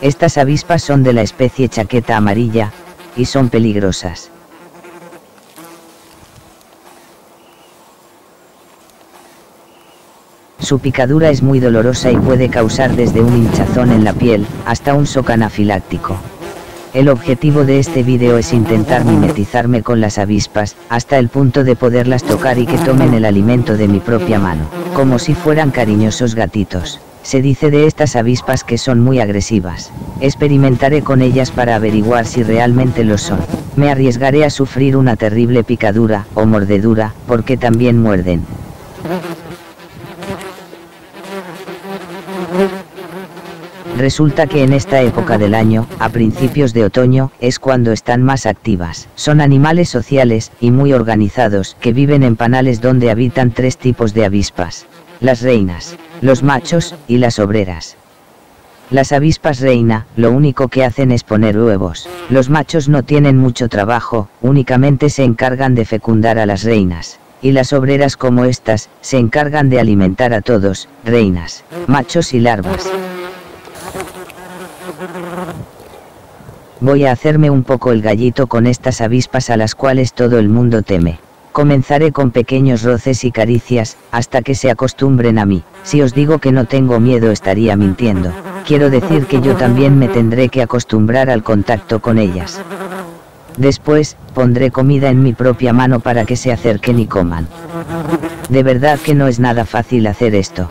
Estas avispas son de la especie chaqueta amarilla, y son peligrosas. Su picadura es muy dolorosa y puede causar desde un hinchazón en la piel, hasta un shock anafiláctico. El objetivo de este vídeo es intentar mimetizarme con las avispas, hasta el punto de poderlas tocar y que tomen el alimento de mi propia mano, como si fueran cariñosos gatitos. Se dice de estas avispas que son muy agresivas. Experimentaré con ellas para averiguar si realmente lo son. Me arriesgaré a sufrir una terrible picadura, o mordedura, porque también muerden. Resulta que en esta época del año, a principios de otoño, es cuando están más activas. Son animales sociales, y muy organizados, que viven en panales donde habitan tres tipos de avispas. Las reinas, los machos, y las obreras. Las avispas reina, lo único que hacen es poner huevos. Los machos no tienen mucho trabajo, únicamente se encargan de fecundar a las reinas. Y las obreras como estas, se encargan de alimentar a todos, reinas, machos y larvas. Voy a hacerme un poco el gallito con estas avispas a las cuales todo el mundo teme. Comenzaré con pequeños roces y caricias, hasta que se acostumbren a mí. Si os digo que no tengo miedo estaría mintiendo. Quiero decir que yo también me tendré que acostumbrar al contacto con ellas. Después, pondré comida en mi propia mano para que se acerquen y coman. De verdad que no es nada fácil hacer esto.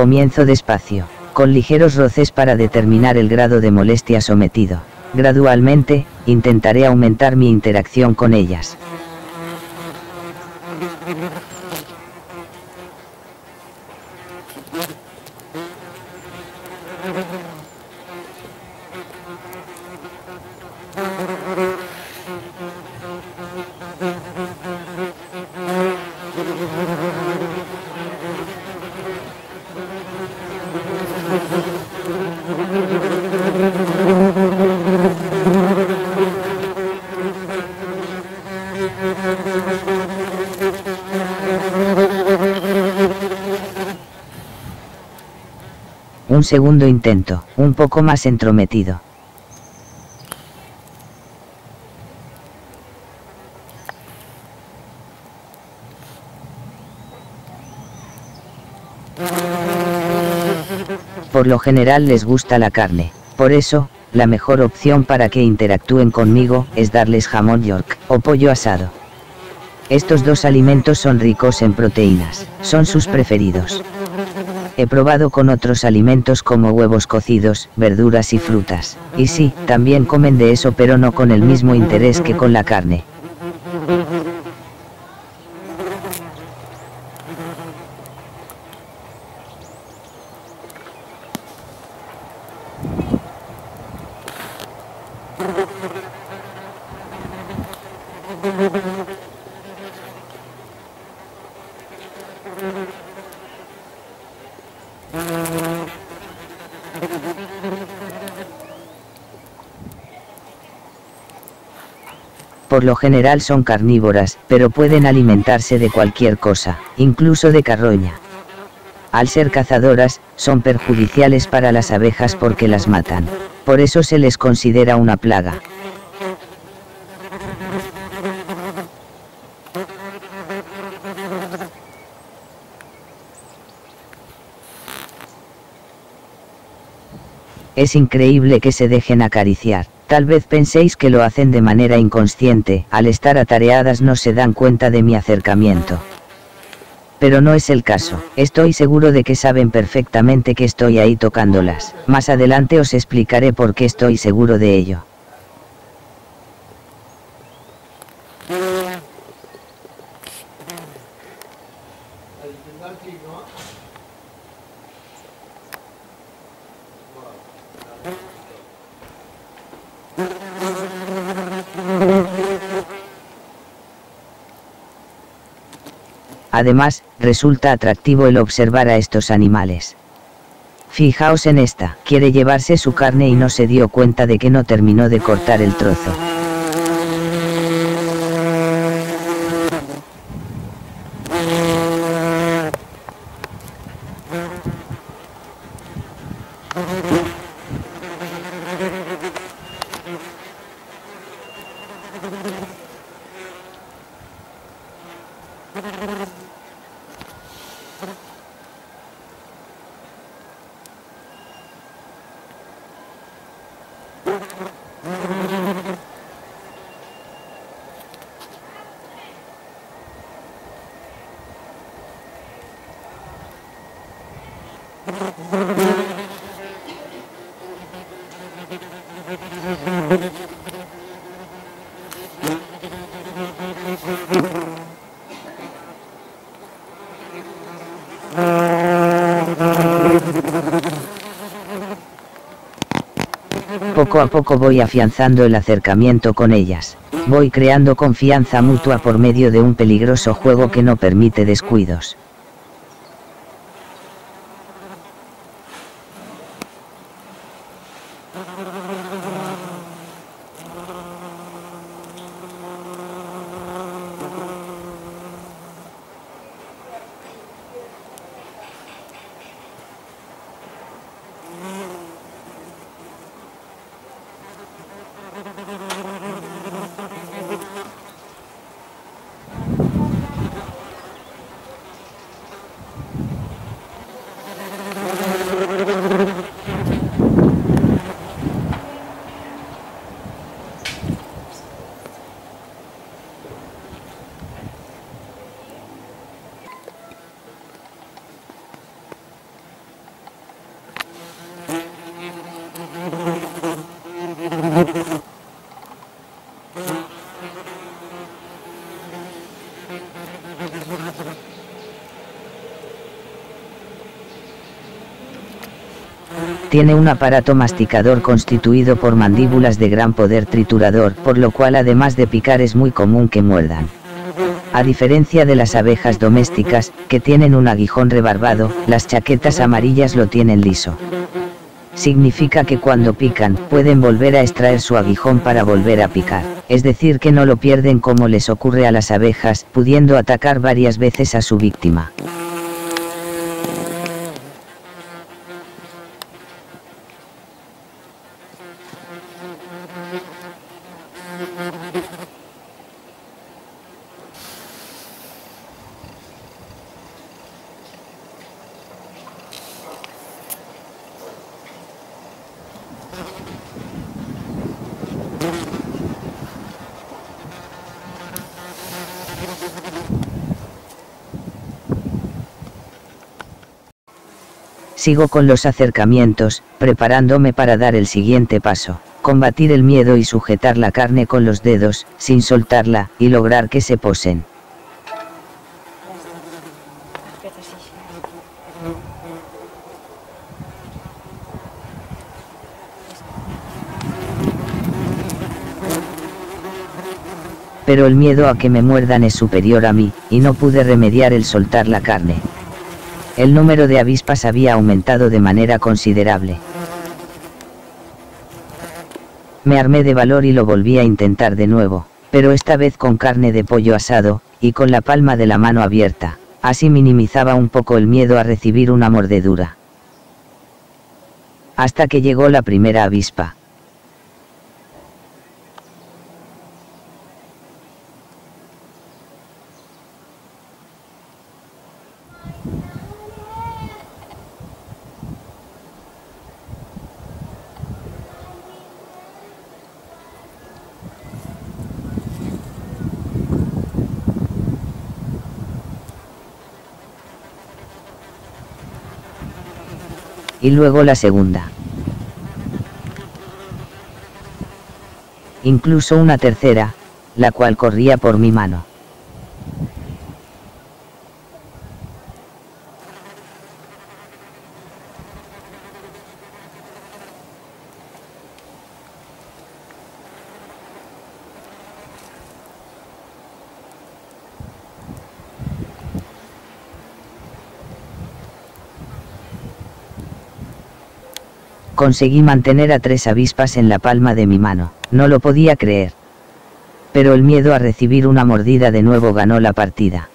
Comienzo despacio, con ligeros roces para determinar el grado de molestia sometido. Gradualmente, intentaré aumentar mi interacción con ellas. Un segundo intento, un poco más entrometido. Por lo general les gusta la carne, por eso, la mejor opción para que interactúen conmigo es darles jamón york o pollo asado. Estos dos alimentos son ricos en proteínas, son sus preferidos. He probado con otros alimentos como huevos cocidos, verduras y frutas, y sí, también comen de eso pero no con el mismo interés que con la carne. Por lo general son carnívoras, pero pueden alimentarse de cualquier cosa, incluso de carroña. Al ser cazadoras, son perjudiciales para las abejas porque las matan. Por eso se les considera una plaga. Es increíble que se dejen acariciar. Tal vez penséis que lo hacen de manera inconsciente, al estar atareadas no se dan cuenta de mi acercamiento. Pero no es el caso, estoy seguro de que saben perfectamente que estoy ahí tocándolas, más adelante os explicaré por qué estoy seguro de ello. Además, resulta atractivo el observar a estos animales. Fijaos en esta, quiere llevarse su carne y no se dio cuenta de que no terminó de cortar el trozo. Poco a poco voy afianzando el acercamiento con ellas. Voy creando confianza mutua por medio de un peligroso juego que no permite descuidos. Tiene un aparato masticador constituido por mandíbulas de gran poder triturador, por lo cual además de picar es muy común que muerdan. A diferencia de las abejas domésticas, que tienen un aguijón rebarbado, las chaquetas amarillas lo tienen liso. Significa que cuando pican, pueden volver a extraer su aguijón para volver a picar, es decir que no lo pierden como les ocurre a las abejas, pudiendo atacar varias veces a su víctima. Sigo con los acercamientos, preparándome para dar el siguiente paso, combatir el miedo y sujetar la carne con los dedos, sin soltarla, y lograr que se posen. Pero el miedo a que me muerdan es superior a mí, y no pude remediar el soltar la carne el número de avispas había aumentado de manera considerable. Me armé de valor y lo volví a intentar de nuevo, pero esta vez con carne de pollo asado, y con la palma de la mano abierta, así minimizaba un poco el miedo a recibir una mordedura. Hasta que llegó la primera avispa. Y luego la segunda. Incluso una tercera, la cual corría por mi mano. Conseguí mantener a tres avispas en la palma de mi mano, no lo podía creer. Pero el miedo a recibir una mordida de nuevo ganó la partida.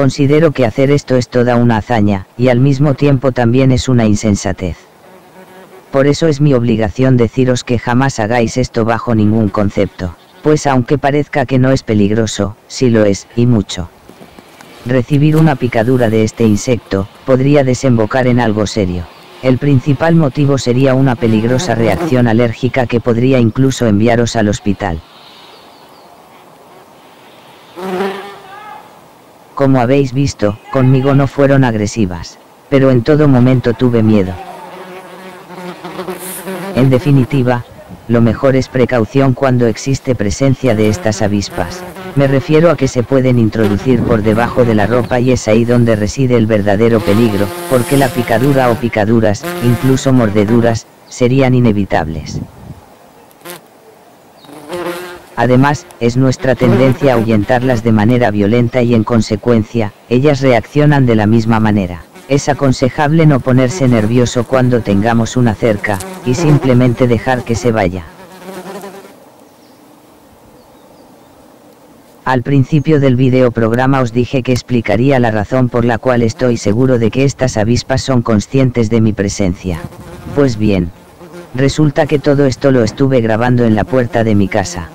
Considero que hacer esto es toda una hazaña, y al mismo tiempo también es una insensatez. Por eso es mi obligación deciros que jamás hagáis esto bajo ningún concepto, pues aunque parezca que no es peligroso, sí lo es, y mucho. Recibir una picadura de este insecto, podría desembocar en algo serio. El principal motivo sería una peligrosa reacción alérgica que podría incluso enviaros al hospital. Como habéis visto, conmigo no fueron agresivas, pero en todo momento tuve miedo. En definitiva, lo mejor es precaución cuando existe presencia de estas avispas. Me refiero a que se pueden introducir por debajo de la ropa y es ahí donde reside el verdadero peligro, porque la picadura o picaduras, incluso mordeduras, serían inevitables. Además, es nuestra tendencia a ahuyentarlas de manera violenta y en consecuencia, ellas reaccionan de la misma manera. Es aconsejable no ponerse nervioso cuando tengamos una cerca, y simplemente dejar que se vaya. Al principio del video programa os dije que explicaría la razón por la cual estoy seguro de que estas avispas son conscientes de mi presencia. Pues bien. Resulta que todo esto lo estuve grabando en la puerta de mi casa.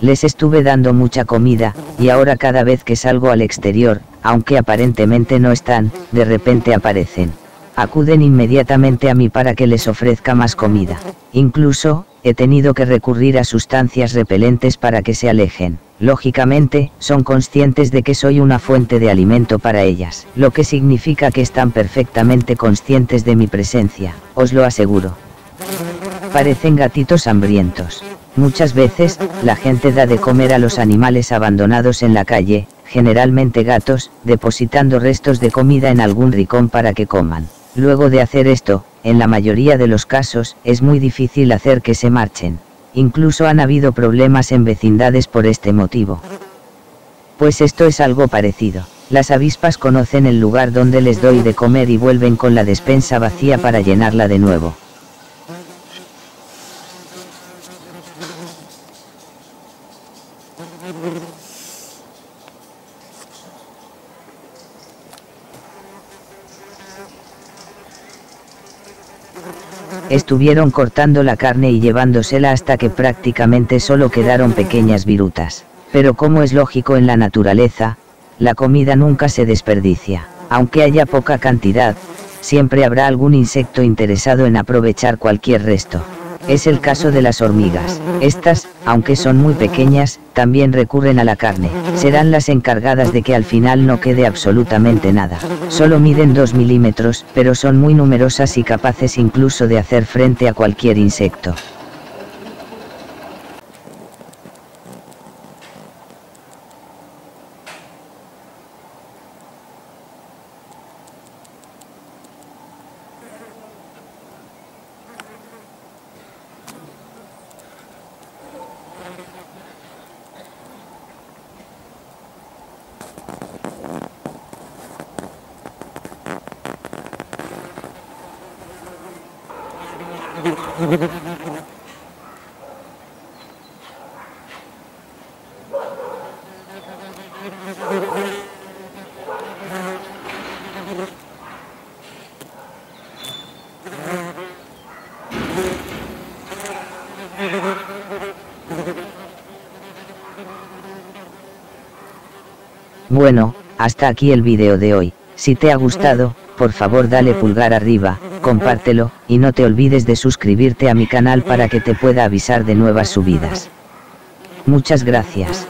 Les estuve dando mucha comida, y ahora cada vez que salgo al exterior, aunque aparentemente no están, de repente aparecen. Acuden inmediatamente a mí para que les ofrezca más comida. Incluso, he tenido que recurrir a sustancias repelentes para que se alejen. Lógicamente, son conscientes de que soy una fuente de alimento para ellas, lo que significa que están perfectamente conscientes de mi presencia, os lo aseguro. Parecen gatitos hambrientos. Muchas veces, la gente da de comer a los animales abandonados en la calle, generalmente gatos, depositando restos de comida en algún ricón para que coman. Luego de hacer esto, en la mayoría de los casos, es muy difícil hacer que se marchen. Incluso han habido problemas en vecindades por este motivo. Pues esto es algo parecido. Las avispas conocen el lugar donde les doy de comer y vuelven con la despensa vacía para llenarla de nuevo. Estuvieron cortando la carne y llevándosela hasta que prácticamente solo quedaron pequeñas virutas. Pero como es lógico en la naturaleza, la comida nunca se desperdicia. Aunque haya poca cantidad, siempre habrá algún insecto interesado en aprovechar cualquier resto. Es el caso de las hormigas. Estas, aunque son muy pequeñas, también recurren a la carne. Serán las encargadas de que al final no quede absolutamente nada. Solo miden 2 milímetros, pero son muy numerosas y capaces incluso de hacer frente a cualquier insecto. Bueno, hasta aquí el vídeo de hoy. Si te ha gustado, por favor dale pulgar arriba, compártelo, y no te olvides de suscribirte a mi canal para que te pueda avisar de nuevas subidas. Muchas gracias.